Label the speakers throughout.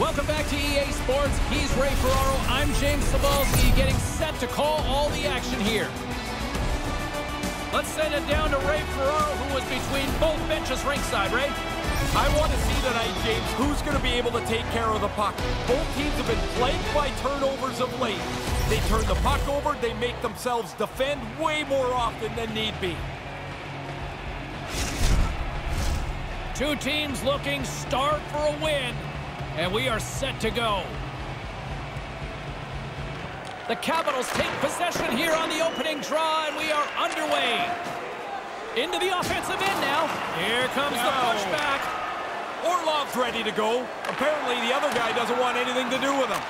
Speaker 1: Welcome back to EA Sports. He's Ray Ferraro. I'm James Cybulski getting set to call all the action here. Let's send it down to Ray Ferraro, who was between both benches ringside. Ray?
Speaker 2: I want to see tonight, James, who's going to be able to take care of the puck. Both teams have been plagued by turnovers of late. They turn the puck over, they make themselves defend way more often than need be.
Speaker 1: Two teams looking starved for a win, and we are set to go. The Capitals take possession here on the opening draw, and we are underway. Into the offensive end now. Here comes no. the pushback.
Speaker 2: Orlov's ready to go. Apparently, the other guy doesn't want anything to do with him.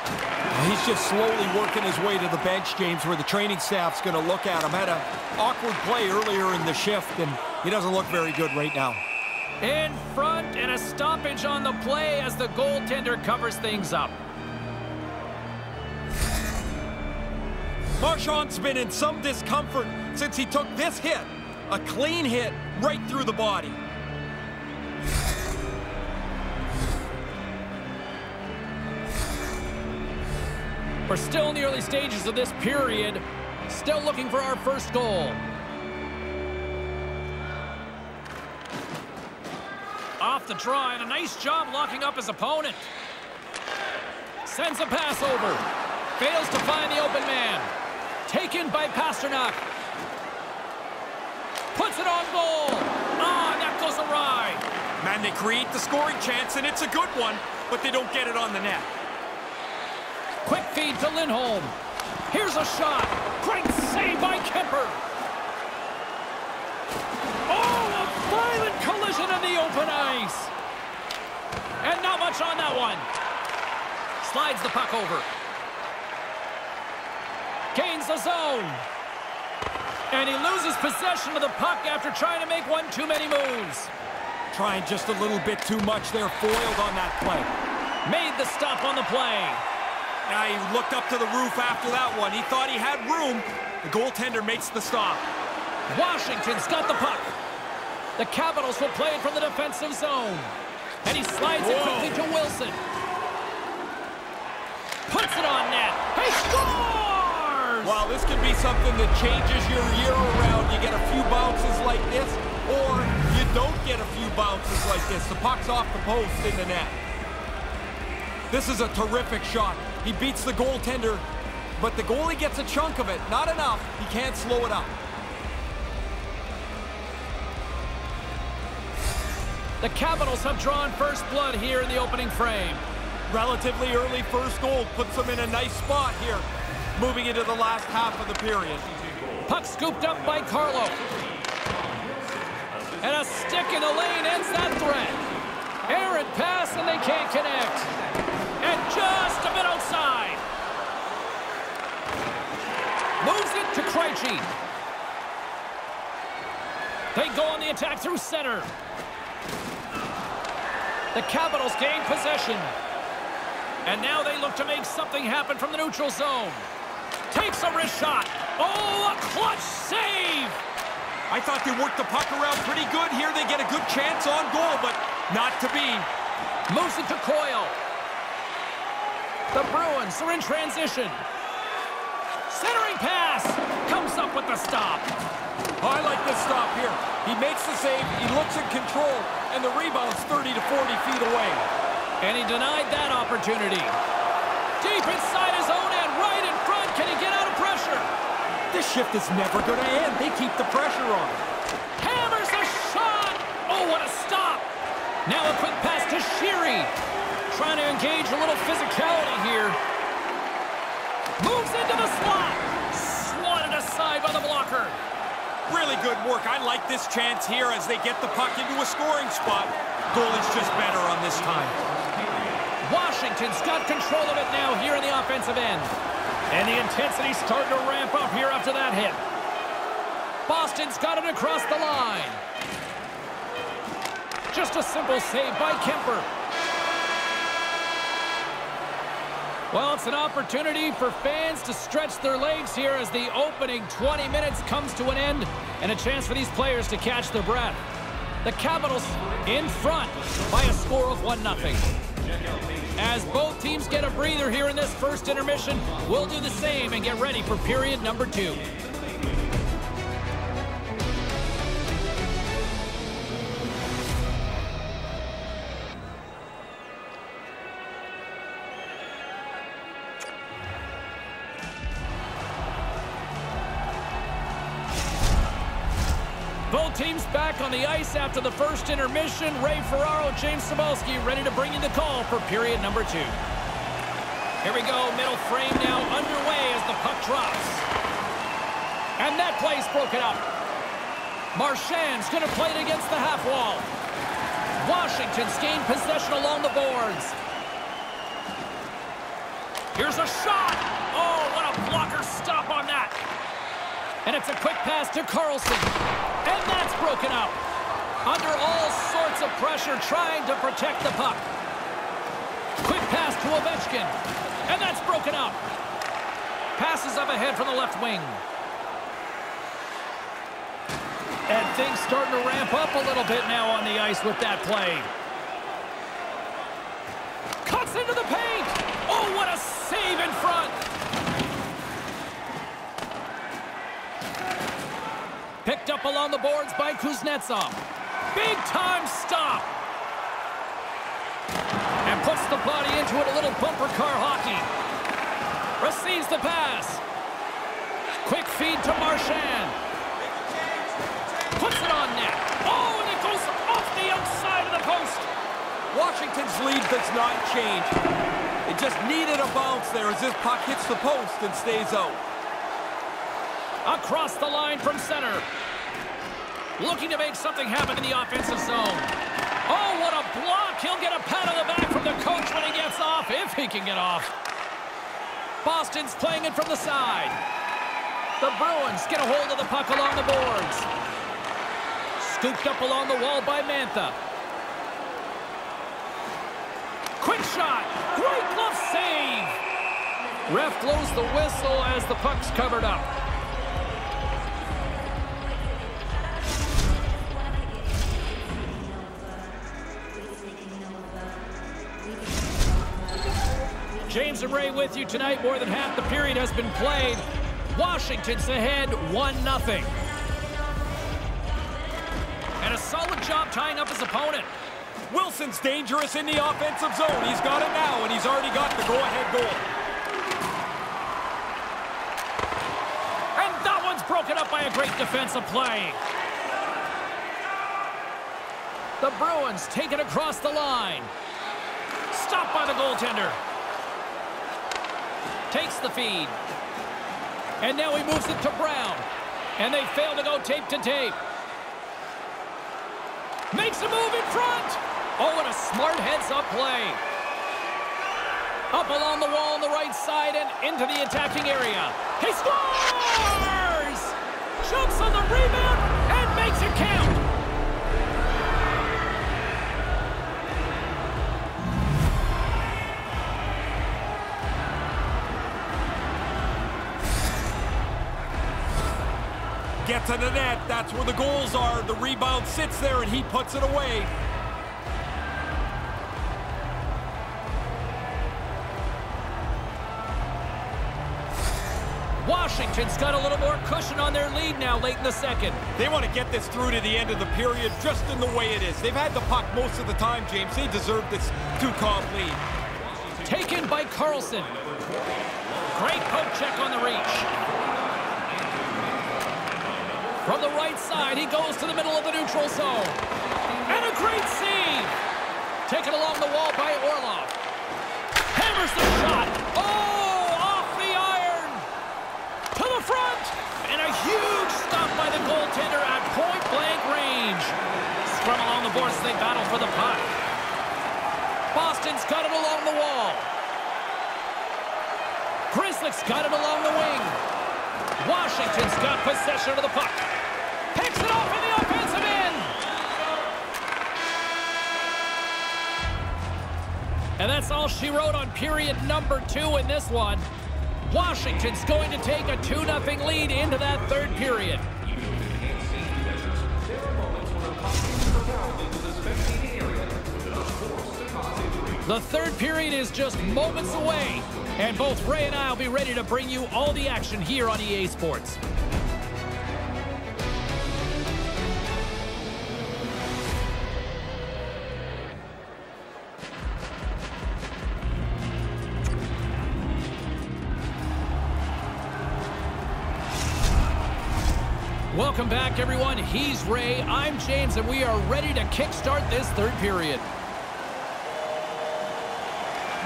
Speaker 2: He's just slowly working his way to the bench, James, where the training staff's going to look at him. Had an awkward play earlier in the shift, and he doesn't look very good right now.
Speaker 1: In front, and a stoppage on the play as the goaltender covers things up.
Speaker 2: Marchand's been in some discomfort since he took this hit. A clean hit right through the body.
Speaker 1: We're still in the early stages of this period. Still looking for our first goal. Off the draw, and a nice job locking up his opponent. Sends a pass over. Fails to find the open man. Taken by Pastrnak. Puts it on goal. Ah, that goes awry.
Speaker 2: Man, they create the scoring chance, and it's a good one, but they don't get it on the net.
Speaker 1: Quick feed to Lindholm. Here's a shot. Great save by Kuemper. Oh, a violent collision in the open ice. And not much on that one. Slides the puck over gains the zone. And he loses possession of the puck after trying to make one too many moves.
Speaker 2: Trying just a little bit too much there, foiled on that play.
Speaker 1: Made the stop on the play.
Speaker 2: Now he looked up to the roof after that one. He thought he had room. The goaltender makes the stop.
Speaker 1: Washington's got the puck. The Capitals will play it from the defensive zone. And he slides Whoa. it quickly to Wilson. Puts it on net. He scores!
Speaker 2: Well, this could be something that changes your year around. You get a few bounces like this, or you don't get a few bounces like this. The puck's off the post in the net. This is a terrific shot. He beats the goaltender, but the goalie gets a chunk of it. Not enough. He can't slow it up.
Speaker 1: The Capitals have drawn first blood here in the opening frame.
Speaker 2: Relatively early first goal puts them in a nice spot here moving into the last half of the period.
Speaker 1: Puck scooped up by Carlo. And a stick in the lane ends that threat. Errant pass and they can't connect. And just a bit outside. Moves it to Krejci. They go on the attack through center. The Capitals gain possession. And now they look to make something happen from the neutral zone. Takes a wrist shot. Oh, a clutch save!
Speaker 2: I thought they worked the puck around pretty good here. They get a good chance on goal, but not to be.
Speaker 1: Moves it to Coyle. The Bruins are in transition. Centering pass. Comes up with the stop.
Speaker 2: Oh, I like this stop here. He makes the save, he looks in control, and the rebound's 30 to 40 feet away.
Speaker 1: And he denied that opportunity. Deep inside his own end, right in front. Can he get out of pressure?
Speaker 2: this shift is never going to end. They keep the pressure on.
Speaker 1: Hammers a shot! Oh, what a stop! Now a quick pass to Sheary. Trying to engage a little physicality here. Moves into the slot. Swatted aside by the blocker.
Speaker 2: Really good work. I like this chance here as they get the puck into a scoring spot. Goalie's just better on this time.
Speaker 1: Washington's got control of it now here in the offensive end. And the intensity's starting to ramp up here after that hit. Boston's got it across the line. Just a simple save by Kuemper. Well, it's an opportunity for fans to stretch their legs here as the opening 20 minutes comes to an end and a chance for these players to catch their breath. The Capitals in front by a score of 1-0. As both teams get a breather here in this first intermission, we'll do the same and get ready for period number two. On the ice after the first intermission. Ray Ferraro, James Cybulski ready to bring you the call for period number two. Here we go, middle frame now underway as the puck drops. And that play's broken up. Marchand's going to play it against the half wall. Washington's gained possession along the boards. Here's a shot. Oh, what a blocker stop on that. And it's a quick pass to Carlson. And that's broken out. Under all sorts of pressure trying to protect the puck. Quick pass to Ovechkin. And that's broken out. Passes up ahead from the left wing. And things starting to ramp up a little bit now on the ice with that play. Cuts into the paint. Oh, what a save in front. Picked up along the boards by Kuznetsov. Big time stop. And puts the body into it, a little bumper car hockey. Receives the pass. Quick feed to Marchand. Puts it on net. Oh, and it goes off the outside of the post.
Speaker 2: Washington's lead does not change. It just needed a bounce there as this puck hits the post and stays out.
Speaker 1: Across the line from center. Looking to make something happen in the offensive zone. Oh, what a block. He'll get a pat on the back from the coach when he gets off, if he can get off. Boston's playing it from the side. The Bruins get a hold of the puck along the boards. Scooped up along the wall by Mantha. Quick shot. Great glove save. Ref blows the whistle as the puck's covered up. James and Ray with you tonight. More than half the period has been played. Washington's ahead 1-0. And a solid job tying up his opponent.
Speaker 2: Wilson's dangerous in the offensive zone. He's got it now, and he's already got the go-ahead goal.
Speaker 1: And that one's broken up by a great defensive play. The Bruins take it across the line. Stopped by the goaltender. Takes the feed. And now he moves it to Brown. And they fail to go tape to tape. Makes a move in front. Oh, what a smart heads-up play. Up along the wall on the right side and into the attacking area. He scores! Jumps on the rebound and makes it count.
Speaker 2: Get to the net. That's where the goals are. The rebound sits there, and he puts it away.
Speaker 1: Washington's got a little more cushion on their lead now late in the second.
Speaker 2: They want to get this through to the end of the period just in the way it is. They've had the puck most of the time, James. They deserve this two-comp lead.
Speaker 1: Taken by Carlson. Great poke check on the reach. From the right side, he goes to the middle of the neutral zone. And a great save. Taken along the wall by Orlov. Hammers the shot. Oh, off the iron. To the front. And a huge stop by the goaltender at point-blank range. Scrum along the boards they battle for the puck. Boston's got it along the wall. Grzelcyk's got it along the wing. Washington's got possession of the puck. Picks it off in the offensive end. And that's all she wrote on period number two in this one. Washington's going to take a 2-0 lead into that third period. The third period is just moments away, and both Ray and I will be ready to bring you all the action here on EA Sports. Welcome back, everyone. He's Ray, I'm James, and we are ready to kickstart this third period.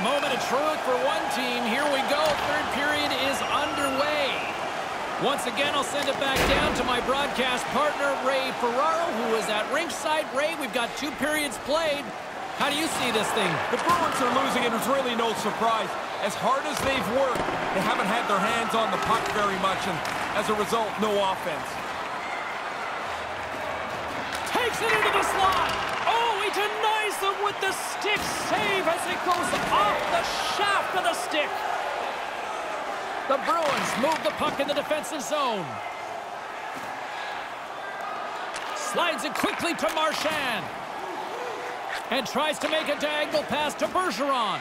Speaker 1: Moment of truth for one team. Here we go. Third period is underway. Once again, I'll send it back down to my broadcast partner, Ray Ferraro, who is at ringside. Ray, we've got two periods played. How do you see this thing?
Speaker 2: The Bruins are losing, and it's really no surprise. As hard as they've worked, they haven't had their hands on the puck very much, and as a result, no offense.
Speaker 1: Takes it into the slot. Oh, he denies them with the stick save as it goes off the shaft of the stick. The Bruins move the puck in the defensive zone. Slides it quickly to Marchand. And tries to make a diagonal pass to Bergeron.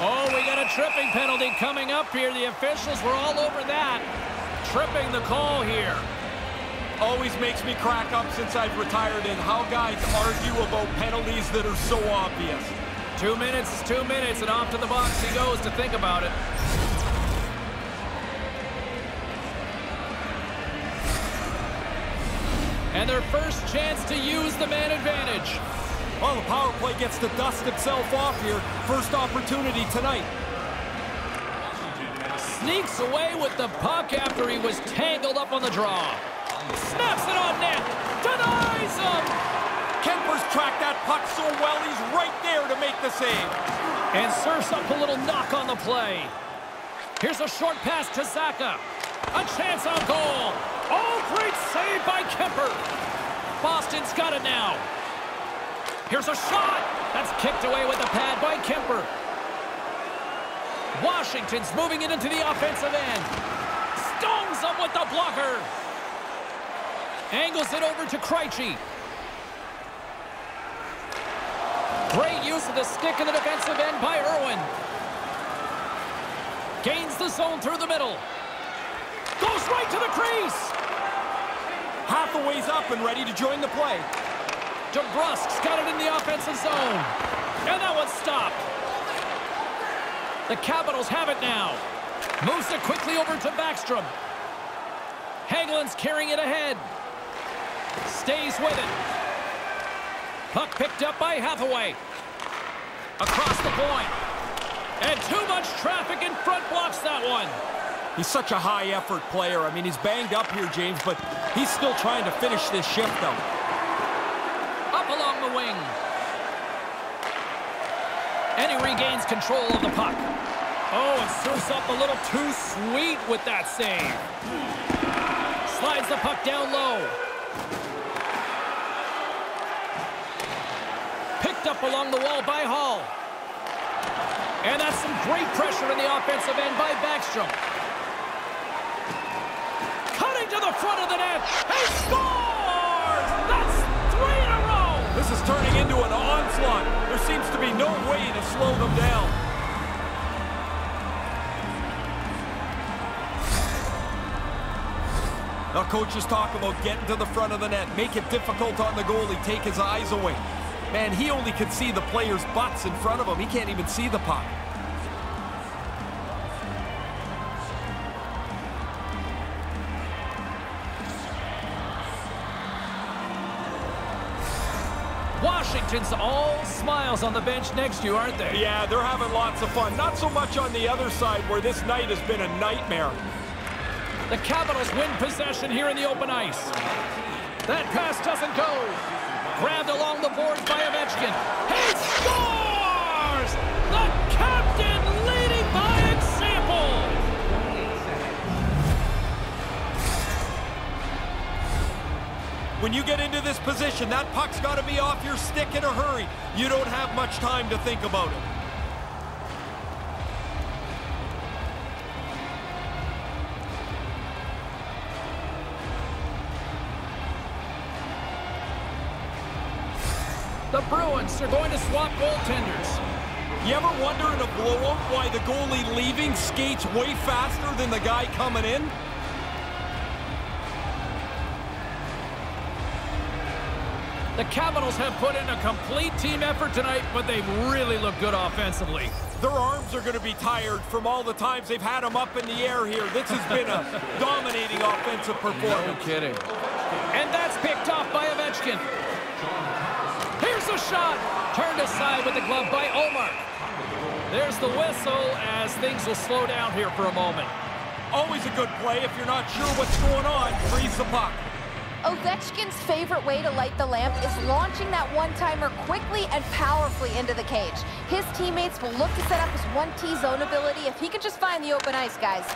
Speaker 1: Oh, we got a tripping penalty coming up here. The officials were all over that. Tripping the call here
Speaker 2: always makes me crack up since I've retired and how guys argue about penalties that are so obvious.
Speaker 1: Two minutes is two minutes, and off to the box he goes to think about it. And their first chance to use the man advantage.
Speaker 2: Well, the power play gets to dust itself off here. First opportunity tonight.
Speaker 1: Sneaks away with the puck after he was tangled up on the draw. Snaps it on net. Denies him.
Speaker 2: Kuemper's tracked that puck so well, he's right there to make the save.
Speaker 1: And serves up a little knock on the play. Here's a short pass to Zacha. A chance on goal. Oh, great save by Kuemper. Boston's got it now. Here's a shot. That's kicked away with the pad by Kuemper. Washington's moving it into the offensive end. Stones him with the blocker. Angles it over to Krejci. Great use of the stick in the defensive end by Irwin. Gains the zone through the middle. Goes right to the crease.
Speaker 2: Hathaway's up and ready to join the play.
Speaker 1: DeBrusk's got it in the offensive zone. And that one's stopped. The Capitals have it now. Moves it quickly over to Backstrom. Hagelin's carrying it ahead. Stays with it. Puck picked up by Hathaway. Across the point. And too much traffic in front blocks that one.
Speaker 2: He's such a high-effort player. I mean, he's banged up here, James, but he's still trying to finish this shift, though.
Speaker 1: Up along the wing. And he regains control of the puck. Oh, and serves up a little too sweet with that save. Slides the puck down low. Up along the wall by Hall. And that's some great pressure in the offensive end by Backstrom. Cutting to the front of the net. He scores! That's three in a row!
Speaker 2: This is turning into an onslaught. There seems to be no way to slow them down. Now coaches talk about getting to the front of the net, make it difficult on the goalie, take his eyes away. Man, he only can see the players' butts in front of him. He can't even see the puck.
Speaker 1: Washington's all smiles on the bench next to you, aren't they?
Speaker 2: Yeah, they're having lots of fun. Not so much on the other side where this night has been a nightmare.
Speaker 1: The Capitals win possession here in the open ice. That pass doesn't go. Grabbed along the boards by Ovechkin. He scores! The captain leading by example!
Speaker 2: When you get into this position, that puck's got to be off your stick in a hurry. You don't have much time to think about it.
Speaker 1: Are going to swap goaltenders.
Speaker 2: You ever wonder in a blowout why the goalie leaving skates way faster than the guy coming in?
Speaker 1: The Capitals have put in a complete team effort tonight, but they've really looked good offensively.
Speaker 2: Their arms are going to be tired from all the times they've had them up in the air here. This has been a dominating offensive performance.
Speaker 1: No kidding. And that's picked off by Ovechkin. Here's a shot. Turned aside with the glove by Ullmark. There's the whistle as things will slow down here for a moment.
Speaker 2: Always a good play if you're not sure what's going on. Freeze the puck.
Speaker 3: Ovechkin's favorite way to light the lamp is launching that one-timer quickly and powerfully into the cage. His teammates will look to set up his 1T zone ability if he can just find the open ice, guys.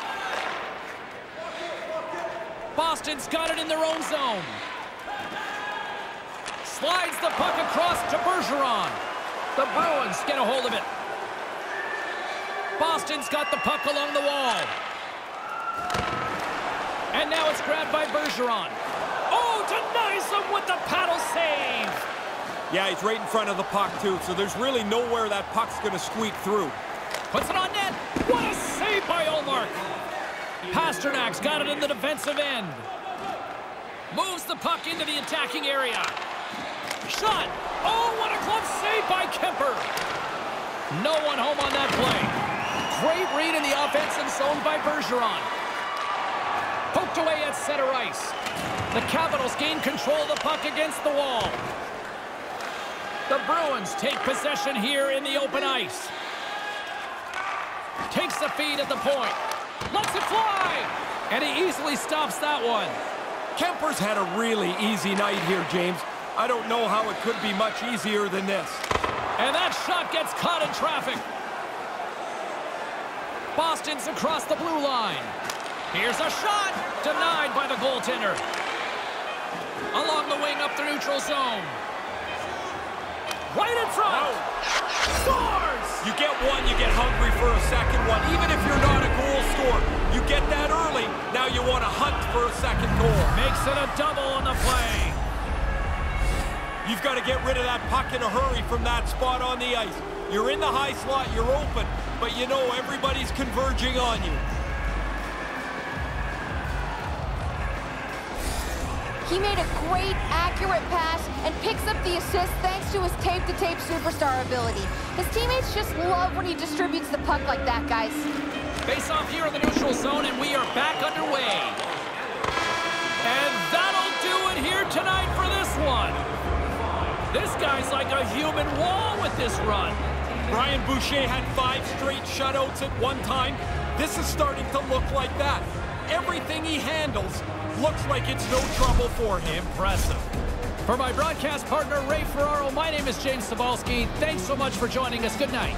Speaker 1: Boston's got it in their own zone. Slides the puck across to Bergeron. The Bruins get a hold of it. Boston's got the puck along the wall. And now it's grabbed by Bergeron. Oh, denies him with the paddle save.
Speaker 2: Yeah, he's right in front of the puck, too, so there's really nowhere that puck's going to squeak through.
Speaker 1: Puts it on net. What a save by Ullmark. Pastrnak's got it in the defensive end. Moves the puck into the attacking area. Shot. Oh, what a glove save by Kuemper. No one home on that play. Great read in the offensive zone by Bergeron. Poked away at center ice. The Capitals gain control of the puck against the wall. The Bruins take possession here in the open ice. Takes the feed at the point. Lets it fly! And he easily stops that one.
Speaker 2: Kuemper's had a really easy night here, James. I don't know how it could be much easier than this.
Speaker 1: And that shot gets caught in traffic. Boston's across the blue line. Here's a shot. Denied by the goaltender. Along the wing up the neutral zone. Right in front. Oh. Scores!
Speaker 2: You get one, you get hungry for a second one. Even if you're not a goal scorer, you get that early. Now you want to hunt for a second goal.
Speaker 1: Makes it a double on the play.
Speaker 2: You've got to get rid of that puck in a hurry from that spot on the ice. You're in the high slot, you're open, but you know everybody's converging on you.
Speaker 3: He made a great, accurate pass and picks up the assist thanks to his tape-to-tape -tape superstar ability. His teammates just love when he distributes the puck like that, guys.
Speaker 1: Face off here in the neutral zone, and we are back underway. And that'll do it here tonight for this one. This guy's like a human wall with this run.
Speaker 2: Brian Boucher had five straight shutouts at one time. This is starting to look like that. Everything he handles looks like it's no trouble for him.
Speaker 1: Impressive. For my broadcast partner, Ray Ferraro, my name is James Cybulski. Thanks so much for joining us. Good night.